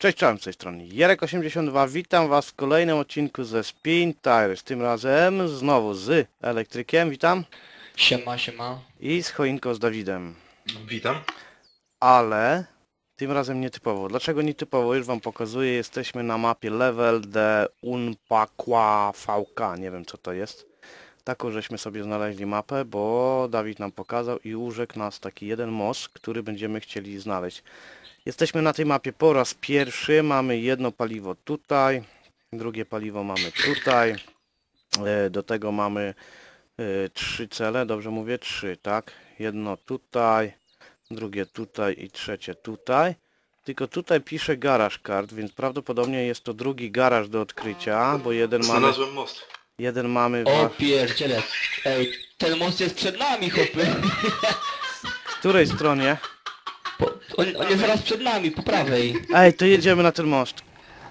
Cześć, czołem z tej strony Jerek82, witam was w kolejnym odcinku ze Spin Tires, tym razem znowu z elektrykiem, witam, Siema, siema. i z choinką z Dawidem, Witam. ale tym razem nietypowo. Dlaczego nietypowo? Już wam pokazuję, jesteśmy na mapie Level de Unpaqua VK, nie wiem co to jest. Taką żeśmy sobie znaleźli mapę, bo Dawid nam pokazał i urzekł nas taki jeden most, który będziemy chcieli znaleźć. Jesteśmy na tej mapie po raz pierwszy, mamy jedno paliwo tutaj, drugie paliwo mamy tutaj, e, do tego mamy e, trzy cele, dobrze mówię? Trzy, tak? Jedno tutaj, drugie tutaj i trzecie tutaj. Tylko tutaj pisze garaż kart, więc prawdopodobnie jest to drugi garaż do odkrycia, bo jeden mamy, Znalazłem most. jeden mamy O pierdziele. Ej, ten most jest przed nami, chłopy. W której stronie? Po, on, on jest zaraz przed nami, po prawej. Ej, to jedziemy na ten most.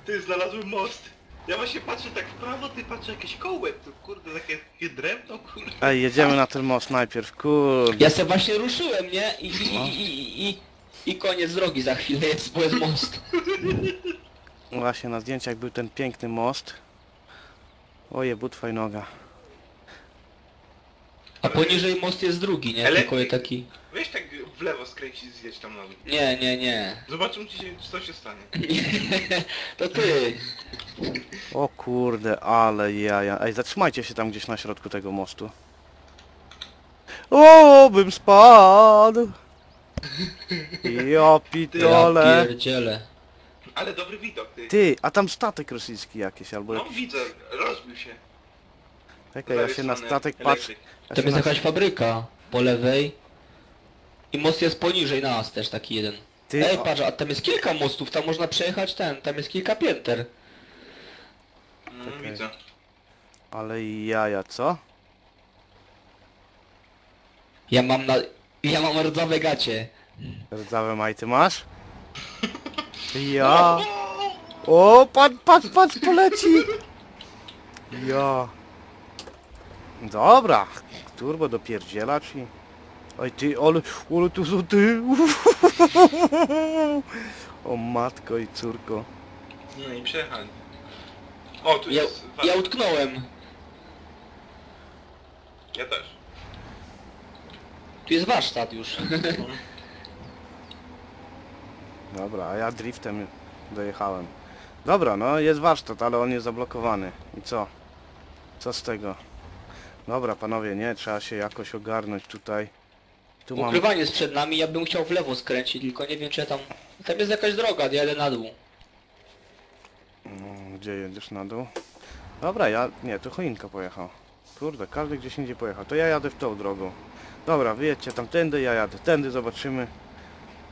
Ty, znalazłem most. Ja właśnie patrzę tak w prawo, ty patrzę jakieś kołek, to kurde, takie, takie drewno, kurde. Ej, jedziemy na ten most najpierw, kurde. Ja se właśnie ruszyłem, nie? I, i, i, i, i, i koniec drogi za chwilę jest, bo jest most. Właśnie na zdjęciach był ten piękny most. Oje, butwa i noga. A poniżej most jest drugi, nie? Ale- Tylko jest taki... Weź tak w lewo skręcić i zjedź tam na dół. Nie, nie, nie. Zobaczymy, czy, się, to się stanie. Nie, to ty. O kurde, ale jaja. Ej, zatrzymajcie się tam gdzieś na środku tego mostu. O, bym spadł. Ja Ja pitole. Ale dobry widok, ty. Ty, a tam statek rosyjski jakiś albo No jakiś... widzę, rozbił się. Czekaj, ja się na statek patrzę. Ja się jest na... jakaś fabryka po lewej. I most jest poniżej nas też taki jeden. Ty, Ej, o- patrz, a tam jest kilka mostów, tam można przejechać ten, tam jest kilka pięter. No, Czekaj. widzę. Ale jaja, co? Ja mam na... Ja mam rdzawe gacie. Rdzawe majty masz? Ja. O, patrz, patrz, patrz, poleci! Ja. Dobra, turbo dopierdziela ci. Oj ty, ale, ale tu są ty. O matko i córko. No i przejechali. O, tu Ja, jest... ja utknąłem. ja też. Tu jest warsztat już. Dobra, a ja driftem dojechałem. Dobra, no jest warsztat, ale on jest zablokowany. I co? Co z tego? Dobra, panowie, nie, trzeba się jakoś ogarnąć tutaj. Tu mam... Ukrywanie jest przed nami, ja bym chciał w lewo skręcić, tylko nie wiem czy ja tam... Tam jest jakaś droga, ja jadę na dół. Mm, Gdzie jedziesz na dół? Dobra, ja... Nie, to choinka pojechał. Kurde, każdy gdzieś indziej pojechał. To ja jadę w tą drogą. Dobra, wyjedźcie tam tędy, ja jadę tędy, zobaczymy,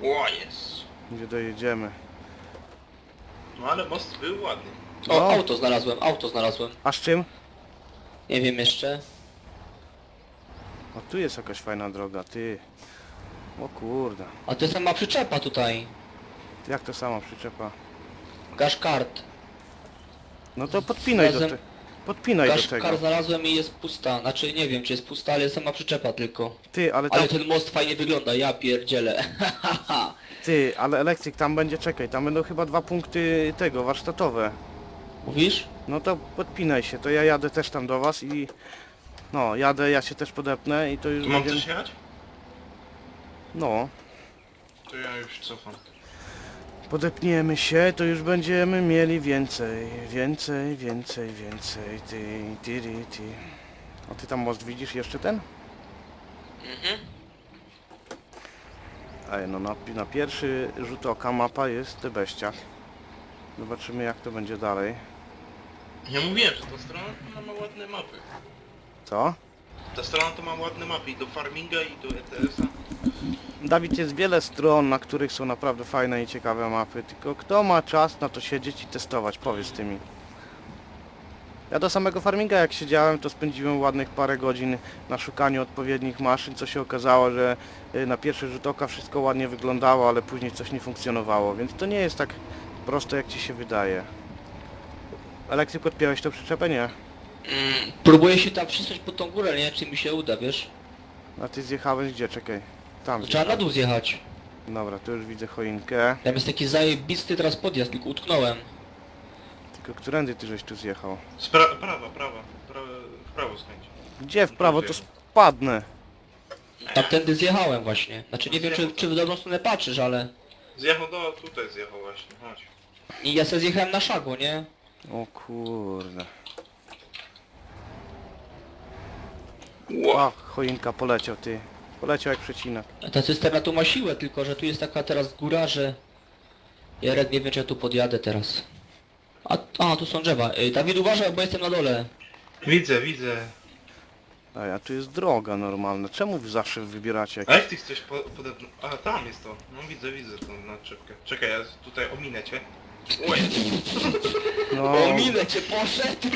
O, jest. gdzie dojedziemy. No ale most był ładny. O, No. auto znalazłem, auto znalazłem. A z czym? Nie wiem jeszcze. O, tu jest jakaś fajna droga, ty. O kurde. A to jest sama przyczepa tutaj. Jak to samo przyczepa? Gaszkart. No to podpinaj do, Razem- te... podpinaj do tego. Gaszkart znalazłem i jest pusta. Znaczy nie wiem czy jest pusta, ale jest sama przyczepa tylko. Ty, ale tam... Ale ten most fajnie wygląda, ja pierdzielę. Ty, ale elektryk tam będzie, czekaj, tam będą chyba dwa punkty tego, warsztatowe. Mówisz? No to podpinaj się, to ja jadę też tam do was i... No, jadę, ja się też podepnę i to już Tu mam będzie... też jechać? No, To ja już cofam. podepniemy się, to już będziemy mieli więcej, więcej, więcej, więcej, ty, ty, ty, ty. A ty tam most widzisz jeszcze ten? Mhm. Ej, no na, na pierwszy rzut oka mapa jest beściach. Zobaczymy jak to będzie dalej. Ja mówiłem, że ta strona ma ładne mapy. Co? Ta strona to ma ładne mapy i do farminga i do ETS-a. Dawid, jest wiele stron, na których są naprawdę fajne i ciekawe mapy, tylko kto ma czas na to siedzieć i testować, powiedz ty mi. Ja do samego farminga jak siedziałem, to spędziłem ładnych parę godzin na szukaniu odpowiednich maszyn, co się okazało, że y, na pierwszy rzut oka wszystko ładnie wyglądało, ale później coś nie funkcjonowało, więc to nie jest tak proste jak ci się wydaje. Elektryk podpiąłeś tą przyczepę? Nie. Mm, próbuję się tam przysłać pod tą górę, nie wiem czy mi się uda, wiesz? A ty zjechałeś gdzie? Czekaj. Tam trzeba na dół zjechać. Dobra, tu już widzę choinkę. Tam jest taki zajebisty teraz podjazd, tylko utknąłem. Tylko którędy ty żeś tu zjechał? Z pra prawa, prawa. prawa w prawo skręć. Gdzie w prawo to spadnę? Tamtędy zjechałem właśnie. Znaczy nie wiem czy, czy w dobrą stronę patrzysz, ale... Zjechał do... tutaj zjechał właśnie, chodź. I ja sobie zjechałem na szago, nie? O kurde. Ło. A, choinka poleciał ty. Poleciał jak przecinak. A Ta cysterna tu ma siłę, tylko że tu jest taka teraz góra, że... Jarek nie wiem czy ja tu podjadę teraz. A, a tu są drzewa. Ej, Dawid uważaj, bo jestem na dole. Widzę, widzę. A ja tu jest droga normalna. Czemu wy zawsze wybieracie A jakieś... jak ty chcesz po? A tam jest to. No widzę, widzę tą naczepkę. Czekaj, ja tutaj ominę cię. No, O, minę cię poszedł!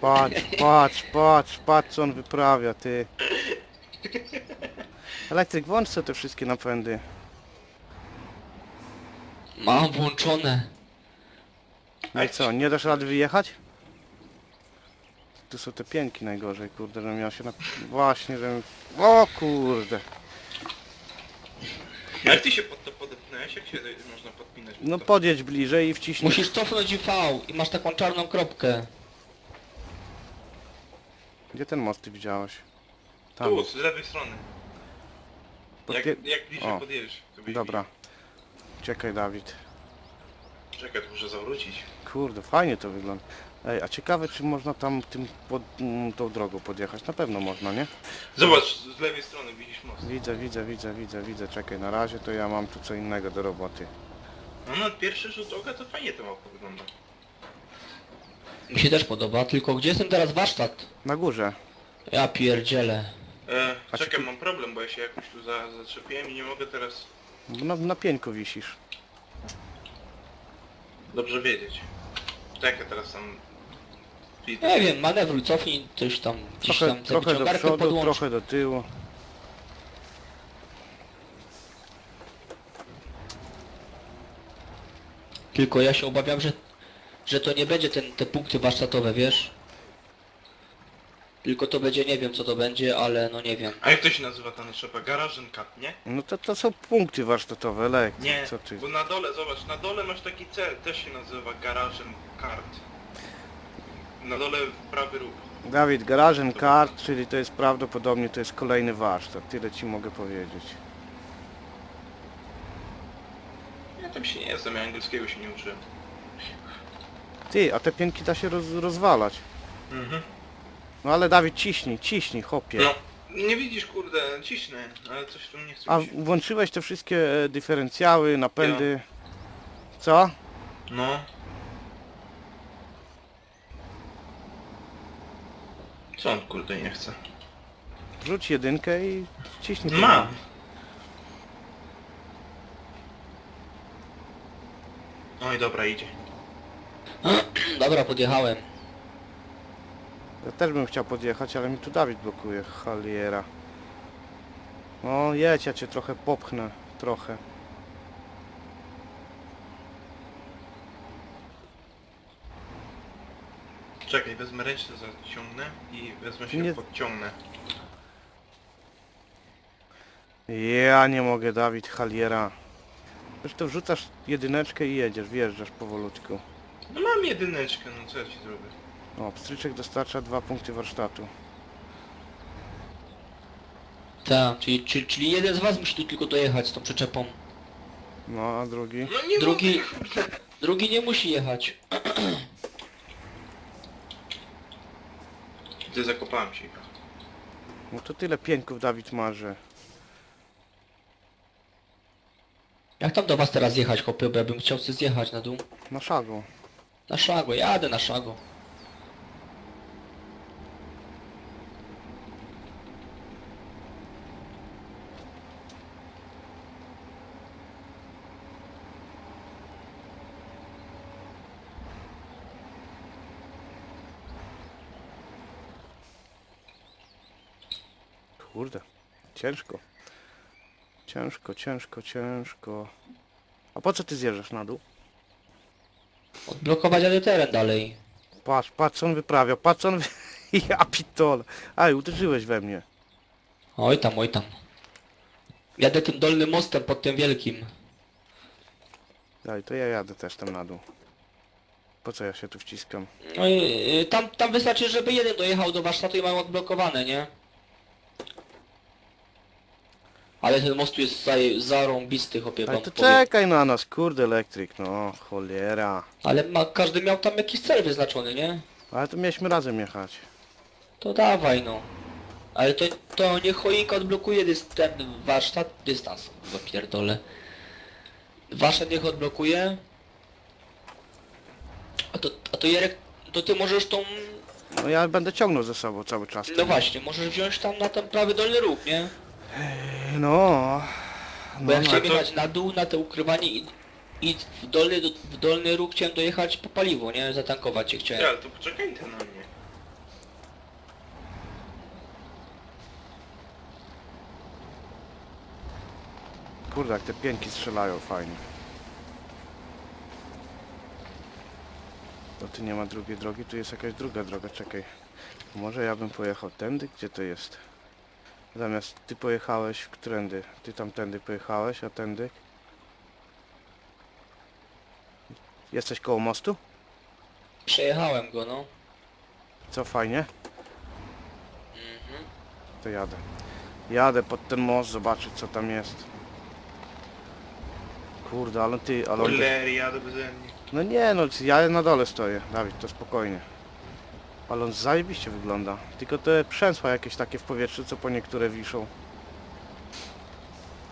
patrz, patrz, patrz, patrz co on wyprawia, ty. Elektryk, włącz sobie te wszystkie napędy. Mam włączone. No i co, nie dasz rady wyjechać? Tu są te pięki najgorzej, kurde, żebym miał się na... Właśnie, żebym... O kurde. Jak ty się pod to podepnąłeś? Jak się można podpinać? pod No to? podjedź bliżej i wciśnij... Musisz cofnąć i V i masz taką czarną kropkę. Gdzie ten most ty widziałeś? Tam. Tu, z lewej strony. Jak, Podpie- jak bliżej O, podjedziesz. to byś Dobra. Czekaj, Dawid. widział. Czekaj, to muszę zawrócić. Kurde, fajnie to wygląda. Ej, a ciekawe czy można tam tym pod, m, tą drogą podjechać? Na pewno można, nie? Zobacz, z lewej strony widzisz most. Widzę, widzę, widzę, widzę, widzę. Czekaj, na razie to ja mam tu co innego do roboty. No na pierwszy rzut oka to fajnie to małpo wygląda. Mi się też podoba, tylko gdzie jest ten teraz warsztat? Na górze. Ja pierdzielę. E, A czekaj, czy- mam problem, bo ja się jakoś tu za, zaczepiłem i nie mogę teraz Na, na pieńku wisisz. dobrze wiedzieć. Tak, ja teraz tam... Nie wiem, manewruj, cofnij coś tam, gdzieś Trochę, tam trochę do przodu, podłącz. trochę do tyłu. Tylko ja się obawiam, że, że to nie będzie ten, te punkty warsztatowe, wiesz? Tylko to będzie, nie wiem co to będzie, ale no nie wiem. A jak to się nazywa ta naszepa? Garażen cut, nie? No to, to są punkty warsztatowe, elektryk. Nie, Co ty? bo na dole, zobacz, na dole masz taki cel, też się nazywa garażen kart. Na dole prawy róg. Dawid, garażen kart, czyli to jest prawdopodobnie to jest kolejny warsztat. Tyle ci mogę powiedzieć. Ja tam się nie znam, ja angielskiego się nie uczyłem. Ty, a te pięki da się roz, rozwalać. Mhm. No ale Dawid, ciśnij, ciśnij, hopie. No, nie widzisz, kurde, ciśnę, ale coś tu nie chce A mi się. włączyłeś te wszystkie e, dyferencjały, napędy. Co? No. Co on, kurde, nie chce? Wrzuć jedynkę i ciśnij. Mam. No i dobra, idzie. Dobra, podjechałem. Ja też bym chciał podjechać, ale mi tu Dawid blokuje, chaliera. No jedź, ja cię trochę popchnę, trochę. Czekaj, wezmę ręczny, zaciągnę i wezmę się Nie- podciągnę. Ja nie mogę, Dawid, chaliera. Zresztą wrzucasz jedyneczkę i jedziesz, wjeżdżasz powolutku. No mam jedyneczkę, no co ja ci zrobię? O, pstryczek dostarcza dwa punkty warsztatu. Tak, czyli, czyli, czyli jeden z was musi tu tylko dojechać z tą przyczepą. No, a drugi? No nie Drugi-. Drugi nie musi jechać. Ty zakopałem się. No to tyle pieńków Dawid ma, że... Jak tam do was teraz jechać, chłopie, bo ja bym chciał sobie zjechać na dół. Na szagu. Na szago, jadę na szago. Kurde, ciężko. Ciężko, ciężko, ciężko. A po co ty zjeżdżasz na dół? Odblokować jadę teren dalej. Patrz, patrz co on wyprawia, patrz co on... wy- ja pitole. Aj, uderzyłeś we mnie. Oj tam, oj tam. Jadę tym dolnym mostem pod tym wielkim. Daj, to ja jadę też tam na dół. Po co ja się tu wciskam? No i y, tam, tam wystarczy, żeby jeden dojechał do warsztatu i mają odblokowane, nie? Ale ten most tu jest za, zarąbisty, chłopie, Ale wam to powiem. czekaj na nas, kurde elektryk, no cholera. Ale ma, każdy miał tam jakiś cel wyznaczony, nie? Ale to mieliśmy razem jechać. To dawaj no. Ale to, to nie choinka odblokuje dys, ten warsztat, dystans, bo pierdolę. Warsztat niech odblokuje. A to, a to Jarek, to ty możesz tą... No ja będę ciągnął ze sobą cały czas. No właśnie, możesz wziąć tam na ten prawy dolny róg, nie? No. Bo No, ja no, chciałem to- jechać na dół, na to ukrywanie i, i w, dolny, w dolny róg chciałem dojechać po paliwo, nie? Zatankować się chciałem. ale to poczekaj ty na mnie. Kurde, jak te pięki strzelają fajnie. To tu nie ma drugiej drogi, tu jest jakaś druga droga, czekaj. Może ja bym pojechał tędy? Gdzie to jest? Zamiast ty pojechałeś w którędy? Ty tamtędy pojechałeś, a tędy? Jesteś koło mostu? Przejechałem go, no. Co fajnie? Mhm. To jadę. Jadę pod ten most zobaczyć co tam jest. Kurde, ale ty, ale on... Cholery, jadę beze mnie. No nie no, ja na dole stoję, Dawid, to spokojnie. Ale on zajebiście wygląda. Tylko te przęsła jakieś takie w powietrzu, co po niektóre wiszą.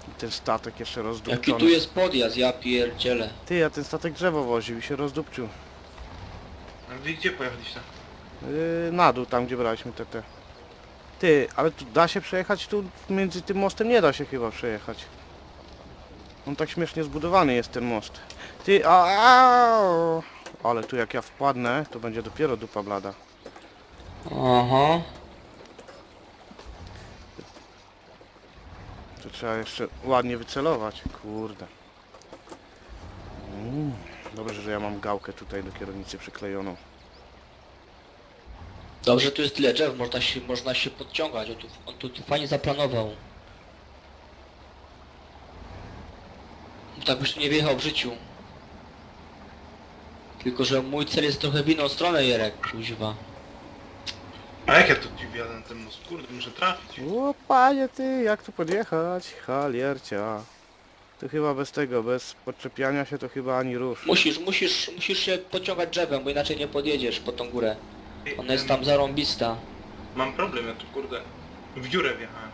I ten statek jeszcze Jaki rozdupczony. tu jest podjazd, ja pierdzielę. Ty, a ten statek drzewo woził i się rozdupczył. A wy gdzie pojechaliście? Yy, na dół, tam gdzie braliśmy te te. Ty, ale tu da się przejechać? Tu między tym mostem nie da się chyba przejechać. On tak śmiesznie zbudowany jest ten most. Ty, a, a, Ale tu jak ja wpadnę, to będzie dopiero dupa blada. Aha. To trzeba jeszcze ładnie wycelować. Kurde. Mm, Dobrze, że ja mam gałkę tutaj do kierownicy przyklejoną. Dobrze, tu jest tyle drzew, można się, można się podciągać, on tu, on tu, tu fajnie zaplanował. Tak byś tu nie wjechał w życiu. Tylko, że mój cel jest trochę w inną stronę, Jerek, kuźwa. A jak ja tu ci wjadę na ten most? Kurde, muszę trafić. O panie ty, jak tu podjechać? Haliercia. Tu chyba bez tego, bez podczepiania się to chyba ani rusz. Musisz, musisz, musisz się podciągać drzewem, bo inaczej nie podjedziesz po tą górę. Ej, Ona jest em, tam zarąbista. Mam problem, ja tu kurde w dziurę wjechałem.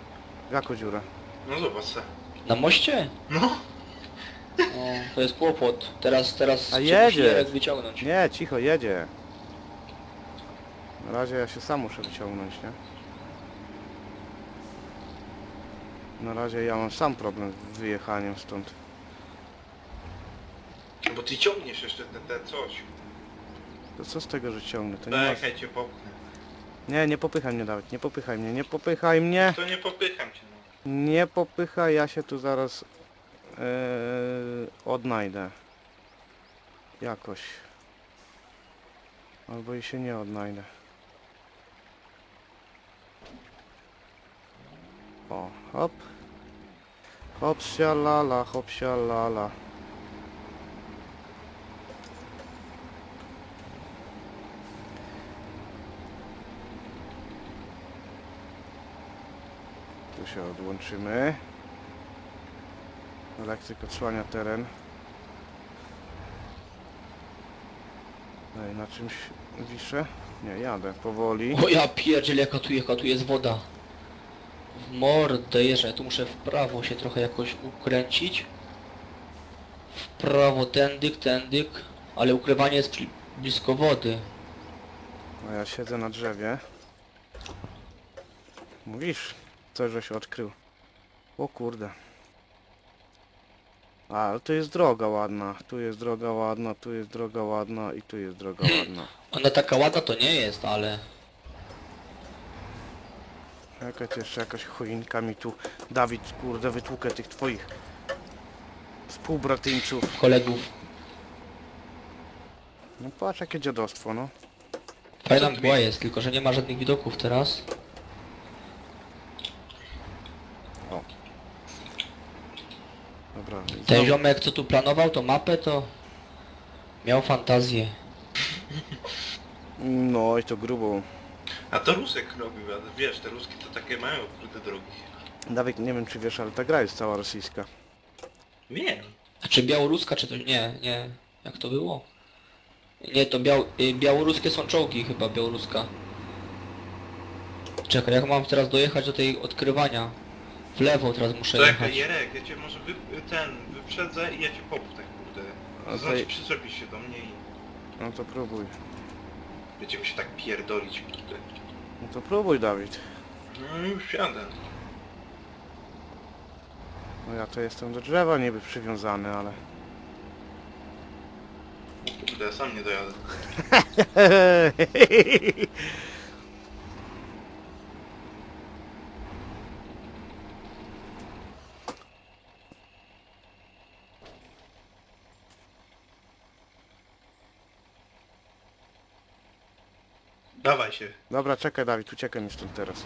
Jaką dziurę? No zobacz se. Na moście? No, O, to jest kłopot. Teraz, teraz A cię jedzie. musi Jerek wyciągnąć. Nie, cicho, jedzie. Na razie ja się sam muszę wyciągnąć, nie? Na razie ja mam sam problem z wyjechaniem stąd. bo ty ciągniesz jeszcze te, te coś. To co z tego, że ciągnę? To nie, ma... Ja cię popchnę. nie, nie popychaj mnie Dawid, nie popychaj mnie, nie popychaj mnie! To nie popycham cię no. Nie popychaj, ja się tu zaraz yy, odnajdę. Jakoś. Albo i się nie odnajdę. O, hop. Hop, lala, hop, lala. Tu się odłączymy. Elektryk odsłania teren. Ej, na czymś wiszę? Nie, jadę powoli. O ja pierdziel, jaka tu, jaka tu jest woda. Mordę jeżdżę, ja tu muszę w prawo się trochę jakoś ukręcić. W prawo tędyk, tędyk, ale ukrywanie jest przy, blisko wody. A ja siedzę na drzewie. Mówisz, coś żeś odkrył. O kurde. A, ale tu jest droga ładna, tu jest droga ładna, tu jest droga ładna i tu jest droga ładna. Ona taka ładna to nie jest, ale... Jakaś jeszcze jakaś choinka mi tu... Dawid, kurde, wytłukę tych twoich współbratyńców. kolegów. No patrz jakie dziadostwo, no. Fajna mgła jest, tylko że nie ma żadnych widoków teraz. Ten No. ziomek co tu planował tą mapę to miał fantazję. No i to grubo. A to Rusek robił, a wiesz, te Ruski to takie mają kurde drogi. Dawid, nie wiem czy wiesz, ale ta gra jest cała rosyjska. Wiem. A czy białoruska czy to nie, nie. Jak to było? Nie, to biał, y, białoruskie są czołgi chyba białoruska. Czekaj, jak mam teraz dojechać do tej odkrywania? W lewo teraz muszę Czekaj, jechać. Jerek, ja cię może wy, ten, wyprzedzę i ja cię popchnę, kurde. To znaczy przyczepisz się do mnie i No to próbuj. będziemy się tak pierdolić, kurde. No to próbuj Dawid. No już jadę. No ja to jestem do drzewa niby przywiązany, ale... Kurde, ja sam nie dojadę. Dawaj się. Dobra, czekaj Dawid, uciekaj mi stąd teraz.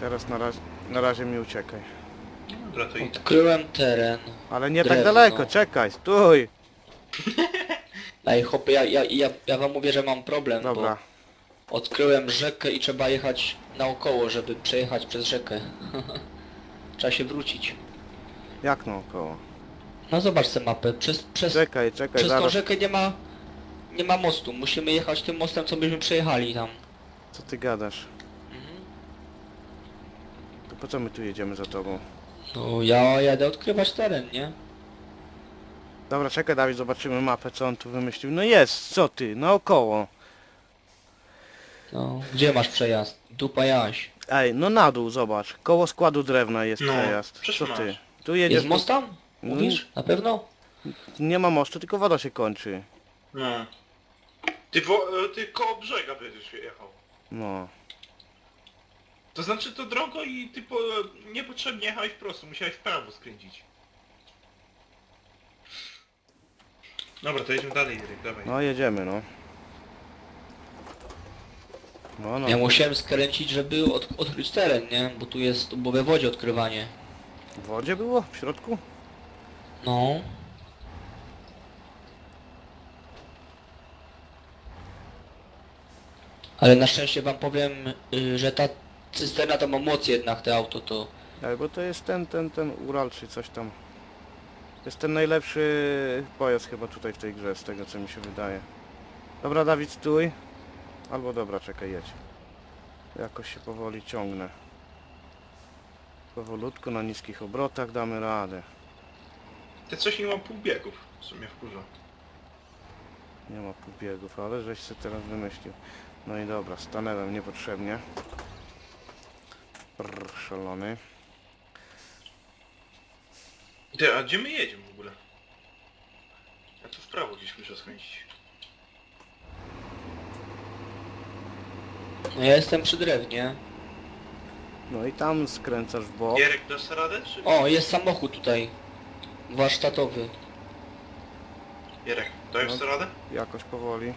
Teraz na razie, na razie mi uciekaj. Dobra, to. Odkryłem teren. Ale nie tak Drewno. daleko, czekaj, stój! Ej chłopie, ja, ja, ja, ja wam mówię, że mam problem, Dobra, bo odkryłem rzekę i trzeba jechać naokoło, żeby przejechać przez rzekę. trzeba się wrócić. jak naokoło? No zobacz tę mapę, przez, przez, Czekaj, czekaj, przez tą zaraz. rzekę nie ma, nie ma mostu, musimy jechać tym mostem, co byśmy przejechali tam. Co ty gadasz? To po co my tu jedziemy za tobą? No ja jadę odkrywać teren, nie? Dobra, czekaj Dawid, zobaczymy mapę, co on tu wymyślił. No jest, co ty, naokoło. No, gdzie masz przejazd? Dupa jaś. Ej, no na dół, zobacz. Koło składu drewna jest No, przejazd. przecież Co masz. ty? Tu jedziesz, Jest most tam? No. Mówisz? Na pewno? nie ma mostu, tylko woda się kończy. No. Ty, wo, ty koło brzega będziesz jechał. No. To znaczy to drogo i ty po, niepotrzebnie jechałeś prosto, musiałeś w prawo skręcić. Dobra, to jedziemy dalej, Jerek, dawaj. No jedziemy, no. No, no. Ja musiałem skręcić, żeby od, odkryć teren, nie? Bo tu jest, bo we wodzie odkrywanie. W wodzie było? W środku? No. Ale na szczęście wam powiem, y, że ta cysterna to ma moc jednak, te auto to... Ej, bo to jest ten, ten, ten Ural czy coś tam. To jest ten najlepszy pojazd chyba tutaj w tej grze, z tego co mi się wydaje. Dobra Dawid, stój. Albo dobra, czekaj, jedź. Jakoś się powoli ciągnę. Powolutku, na niskich obrotach damy radę. Te coś nie ma półbiegów, w sumie wkurza. Nie ma półbiegów, ale żeś się teraz wymyślił. No i dobra, stanęłem niepotrzebnie. Brr, szalony. Ty, a gdzie my jedziemy w ogóle? Ja tu w prawo gdzieś muszę skręcić. No ja jestem przy drewnie. No i tam skręcasz w bok. Jerek, dasz radę, czy... O, jest samochód tutaj. Warsztatowy. Jerek, dajesz No. radę? Jakoś powoli.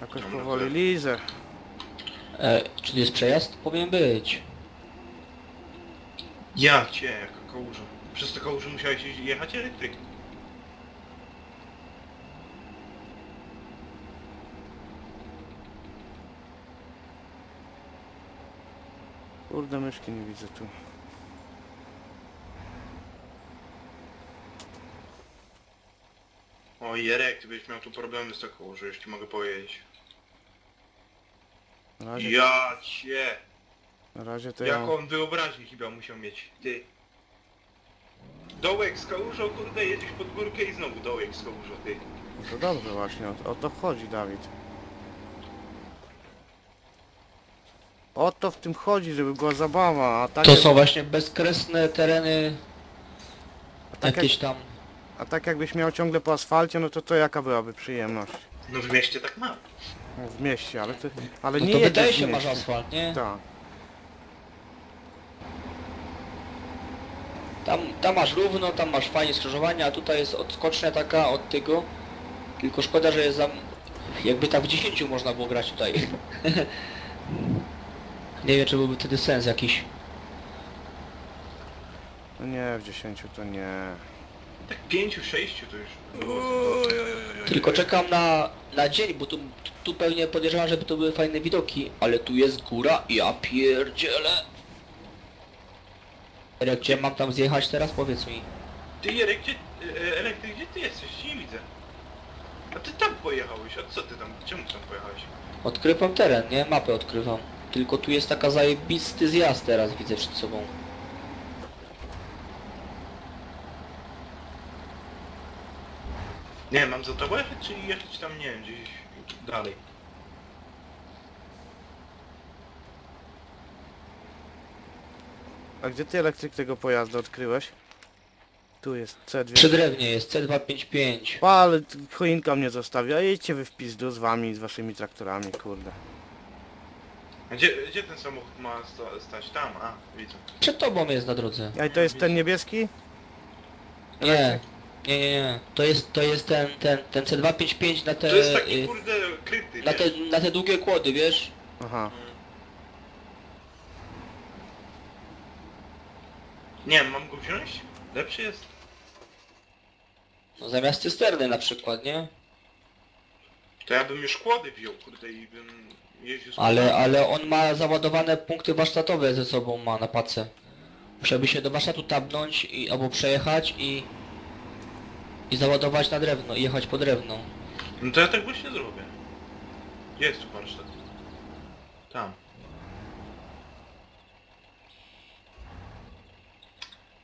Jakoś powoli lizę. E, czy tu jest przejazd? Powinien być. Ja cię, jako kałuża. Przez te kałuże musiałeś jechać elektryk. Kurde myszki nie widzę tu. Jerek, ty byś miał tu problemy z taką, że już ci mogę powiedzieć. Na razie, Ja cię! na razie to ja... Jaką wyobraźnię chyba musiał mieć, ty. Dołek z kałużą, kurde, jedziesz pod górkę i znowu dołek z kałużą, ty. No to dobrze właśnie, o, o to chodzi Dawid. O to w tym chodzi, żeby była zabawa, a tak, To są właśnie bezkresne tereny a, tak jak, jakieś tam. A tak jakbyś miał ciągle po asfalcie, no to to jaka byłaby przyjemność? No w mieście tak ma. No, w mieście, ale ty, ale No nie to wydaje się masz asfalt, nie? Tak. Tam, tam masz równo, tam masz fajnie skrzyżowania, a tutaj jest odskocznia taka od tego. Tylko szkoda, że jest za... Jakby tak w 10 można było grać tutaj. Nie wiem, czy byłby wtedy sens jakiś. No nie, w 10 to nie. Tak pięciu, sześciu to już było. Tylko czekam na, na dzień, bo tu, tu pewnie podejrzewam, żeby to były fajne widoki, ale tu jest góra i ja pierdzielę. Erek, gdzie mam tam zjechać teraz? Powiedz mi. Ty Jerek, gdzie, e, Elektryk, gdzie ty jesteś? Cię Nie widzę. A ty tam pojechałeś, a co ty tam, czemu tam pojechałeś? Odkrywam teren, nie? Mapę odkrywam. Tylko tu jest taka zajebisty zjazd teraz, widzę przed sobą. Nie mam za tobą jechać, czy jechać tam, nie wiem, gdzieś dalej. A gdzie ty elektryk tego pojazdu odkryłeś? Tu jest C2. Przy drewnie jest C255. Pa, ale t- choinka mnie zostawia. Jedźcie wy w pizdu z wami, z waszymi traktorami, kurde. A Gdzie, gdzie ten samochód ma sta, stać? Tam, a, widzę. Przed tobą jest na drodze. A i to jest ten niebieski? Nie. Nie, nie, nie. To jest, to jest ten, ten, ten C255 na te, To jest taki, y, kurde, kryty, na te, wiesz? na te długie kłody, wiesz? Aha. Nie wiem, mam go wziąć? Lepszy jest? No zamiast cysterny na przykład, nie? To ja bym już kłody wziął, kurde, i bym jeździł z Ale, kłodami. ale on ma załadowane punkty warsztatowe ze sobą ma na pace. Musiałby się do warsztatu tabnąć i albo przejechać i i załadować na drewno i jechać po drewno. No to ja tak właśnie zrobię. Jest tu warsztat? Tam.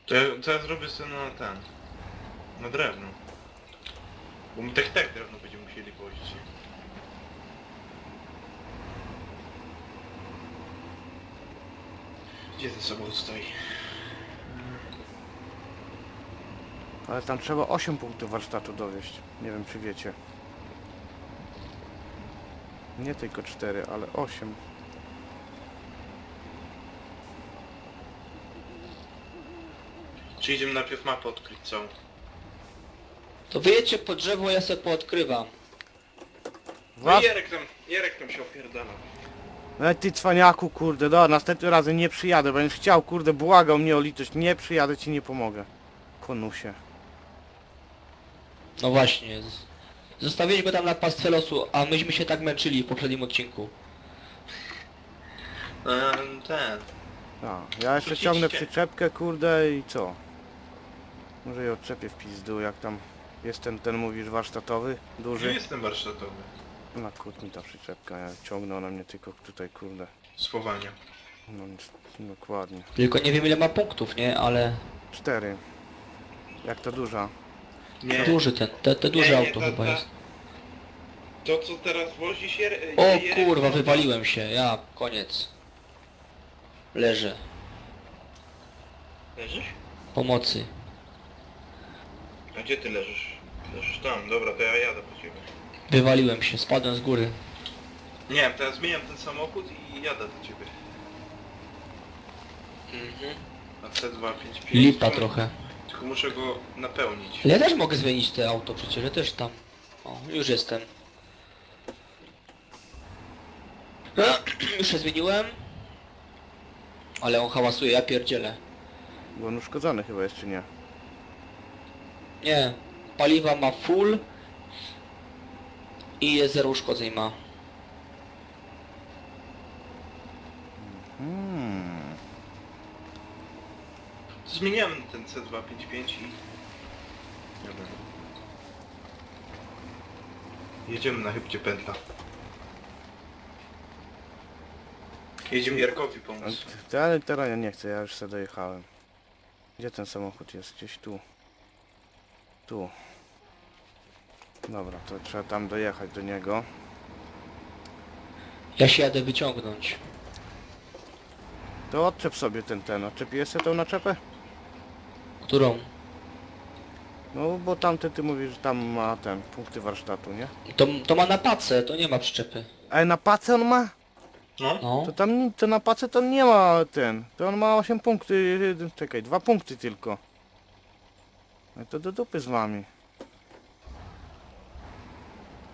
To ja, to ja zrobię sobie na ten. Na drewno. Bo my tak tak drewno będziemy musieli wozić. Gdzie ten samochód stoi? Ale tam trzeba 8 punktów warsztatu dowieść. Nie wiem czy wiecie. Nie tylko 4, ale 8. Czy idziemy najpierw mapę odkryć całą? To wyjedźcie po drzewo, ja se poodkrywam. No Wad... i Jerek tam, Jerek tam się opierdala. No ty cwaniaku, kurde, do następnym razem nie przyjadę. Będziesz chciał, kurde, błagał mnie o litość. Nie przyjadę, ci nie pomogę. Konusie. No właśnie. z- Zostawiliśmy go tam na pastwę losu, a myśmy się tak męczyli w poprzednim odcinku. Ehm, ten. A, ja jeszcze ciągnę przyczepkę, kurde, i co? Może je odczepię w pizdu, jak tam jest ten, ten mówisz, warsztatowy, duży. jest ten warsztatowy? Na kut mi ta przyczepka, ja ciągnę ona mnie tylko tutaj, kurde. Słowania. No nic, dokładnie. Tylko nie wiem ile ma punktów, nie? Ale Cztery. Jak ta duża. Nie. duży ten, te, te duże Nie, nie, auto ta- chyba ta- jest. To co teraz wozisz Jer O Jerek, kurwa, wywaliłem się, ja, koniec. Leżę. Leżysz? Pomocy. A gdzie ty leżysz? Leżysz tam, dobra, to ja jadę po ciebie. Wywaliłem się, spadłem z góry. Nie wiem, teraz zmieniam ten samochód i jadę do ciebie. Mhm. Na C255. Lipa trochę. Tylko muszę go napełnić. Ale ja też mogę zmienić te auto przecież, ja też tam. O, już jestem. Już się zmieniłem. Ale on hałasuje, ja pierdzielę. Bo on uszkodzony chyba jeszcze nie. Nie, paliwa ma full. I jest zero uszkodzeń ma. Zmieniałem ten C255 i... Nie wiem. Jedziemy na chybcie pętla. Jedziemy Jarkowi pomóc. Ty, ale teraz ja nie chcę, ja już sobie dojechałem. Gdzie ten samochód jest? Gdzieś tu. Tu. Dobra, to trzeba tam dojechać do niego. Ja się jadę wyciągnąć. To odczep sobie ten, ten. Odczepiłeś sobie tą naczepę? Którą? No bo tamten ty mówisz, że tam ma ten, punkty warsztatu, nie? To, to ma na pacę, to nie ma przyczepy. Ale na pace on ma? No. No. To tam, to na pace to nie ma ten. To on ma 8 punkty, czekaj, dwa punkty tylko. No to do dupy z wami.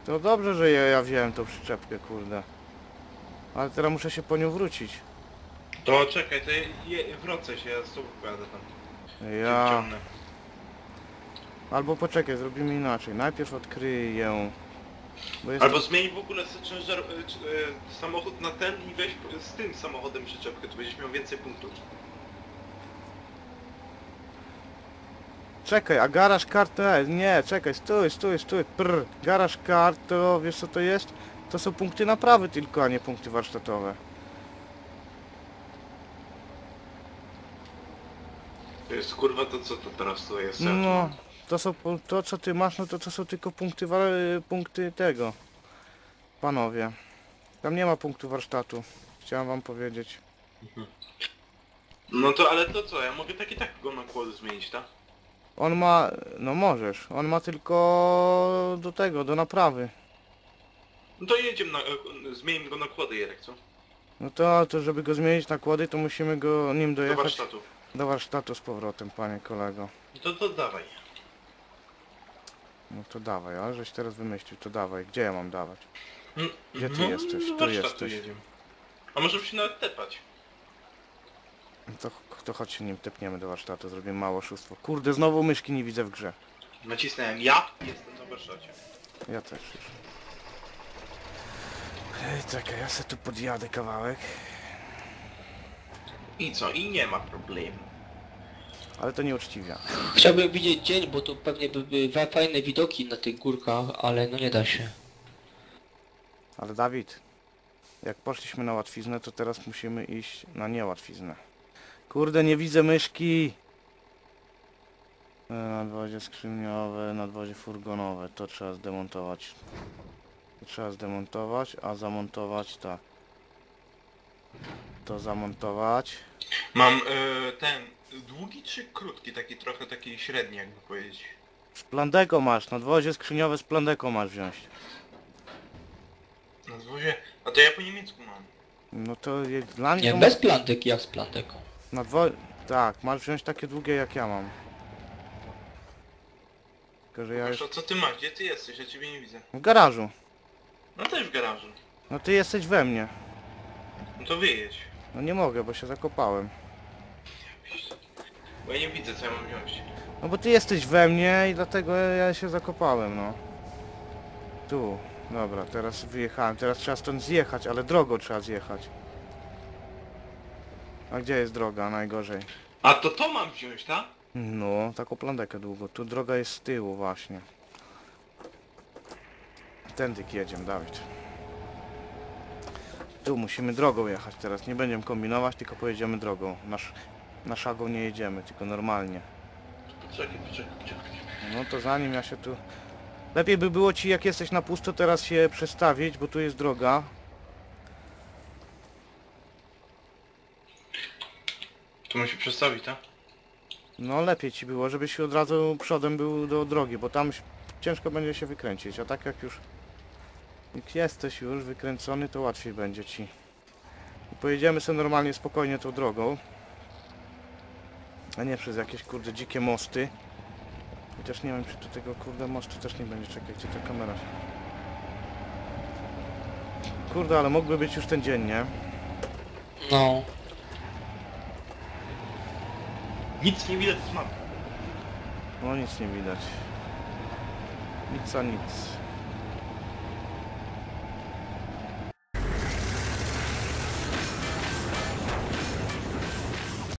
To dobrze, że ja, ja wziąłem tą przyczepkę, kurde. Ale teraz muszę się po nią wrócić. To czekaj, to je, wrócę się, ja z tobą pojadę tam. Ja... Albo poczekaj, zrobimy inaczej. Najpierw odkryję... Bo jest... Albo zmień w ogóle ciężar, e, e, samochód na ten i weź z tym samochodem przyczepkę, to będziesz miał więcej punktów. Czekaj, a garaż kart to jest. Nie, czekaj, stój, stój, stój. Prr. Garaż kart to wiesz co to jest? To są punkty naprawy tylko, a nie punkty warsztatowe. To jest kurwa to co to teraz tutaj jest? No, to są to co ty masz, no to to są tylko punkty wa- punkty tego. Panowie. Tam nie ma punktu warsztatu. Chciałem wam powiedzieć. No to ale to co, ja mogę tak i tak go na kłody zmienić, tak? On ma, no możesz, on ma tylko do tego, do naprawy. No to jedziemy na, e, zmienimy go na kłody Jerek, co? No to, to żeby go zmienić na kłady, to musimy go nim Do dojechać warsztatu. Do warsztatu z powrotem, panie kolego. No to, to dawaj. No to dawaj, ale żeś teraz wymyślił, to dawaj. Gdzie ja mam dawać? Mm, Gdzie ty no, jesteś? Do Tu warsztatu jesteś. jedziemy. A możemy się nawet tepać. No To, to chodź się nim tepniemy do warsztatu, zrobimy małe oszustwo. Kurde, znowu myszki nie widzę w grze. Nacisnąłem ja, jestem na warsztacie. Ja też już. Ej, czekaj, ja se tu podjadę kawałek. I co? I nie ma problemu. Ale to nieuczciwie. Chciałbym widzieć dzień, bo to pewnie by były fa- fajne widoki na tych górkach, ale no nie da się. Ale Dawid, jak poszliśmy na łatwiznę, to teraz musimy iść na niełatwiznę. Kurde, nie widzę myszki! E, Nadwozie skrzyniowe, nadwozie furgonowe, to trzeba zdemontować. To trzeba zdemontować, a zamontować tak. To zamontować. Mam e, ten, długi czy krótki, taki trochę taki średni jakby powiedzieć. Z Plandeko masz, nadwozie skrzyniowe z Plandeko masz wziąć. Na dwoje, a to ja po niemiecku mam. No to je, dla mnie Nie, to bez plantek jak z planteką. Nadwo... Tak, masz wziąć takie długie jak ja mam. Tylko, że ja Pokaż, już... a co ty masz? Gdzie ty jesteś? Ja ciebie nie widzę. W garażu. No też w garażu. No ty jesteś we mnie. To wyjedź. No nie mogę, bo się zakopałem. Bo ja nie widzę co ja mam wziąć. No bo ty jesteś we mnie i dlatego ja się zakopałem, no. Tu. Dobra, teraz wyjechałem. Teraz trzeba stąd zjechać, ale drogą trzeba zjechać. A gdzie jest droga najgorzej? A to to mam wziąć, tak? No, taką plandekę długo. Tu droga jest z tyłu właśnie. Tędy jedziemy, Dawid. Tu musimy drogą jechać teraz. Nie będziemy kombinować, tylko pojedziemy drogą. Nasz, na szagą nie jedziemy, tylko normalnie. Poczekaj, poczekaj, poczekaj. No to zanim ja się tu... Lepiej by było ci jak jesteś na pusto teraz się przestawić, bo tu jest droga. Tu musi przestawić, tak? No lepiej ci było, żebyś od razu przodem był do drogi, bo tam ciężko będzie się wykręcić, a tak jak już jak jesteś już wykręcony, to łatwiej będzie ci. I pojedziemy sobie normalnie, spokojnie tą drogą. A nie przez jakieś kurde dzikie mosty. Chociaż nie wiem, czy tu tego kurde mostu też nie będzie czekać, gdzie ta kamera się... Kurde, ale mógłby być już ten dzień, nie? No. Nic nie widać z mapy. No nic nie widać. Nic a nic.